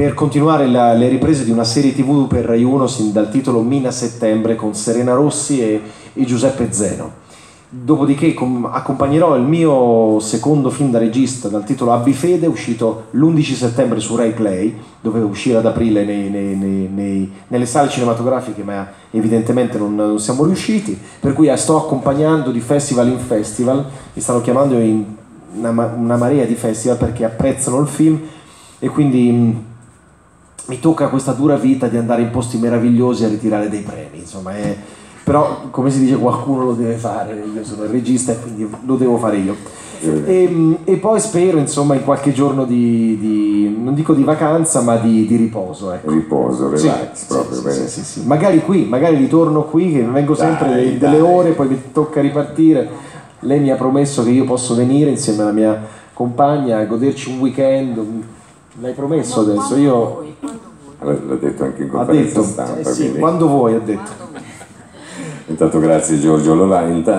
per continuare la, le riprese di una serie tv per Rai 1 dal titolo Mina Settembre con Serena Rossi e, e Giuseppe Zeno. Dopodiché com- accompagnerò il mio secondo film da regista dal titolo Abbi Fede, uscito l'11 settembre su Rai Play, doveva uscire ad aprile nei, nei, nei, nelle sale cinematografiche, ma evidentemente non, non, siamo riusciti. Per cui sto accompagnando di festival in festival, mi stanno chiamando in una, una marea di festival perché apprezzano il film e quindi mi tocca questa dura vita di andare in posti meravigliosi a ritirare dei premi. Insomma, è però come si dice qualcuno lo deve fare, io sono il regista e quindi lo devo fare io. E, e poi spero insomma in qualche giorno di, di non dico di vacanza ma di, di riposo. Ecco. Riposo, relax sì, proprio. Sì, sì, sì, Magari qui, magari ritorno qui che vengo sempre dai, delle ore, poi mi tocca ripartire. Lei mi ha promesso che io posso venire insieme alla mia compagna a goderci un weekend. L'hai promesso adesso? Io... L'ha detto anche in conferenza stampa. Eh sì, quando vuoi ha detto. Intanto grazie Giorgio Lolanta.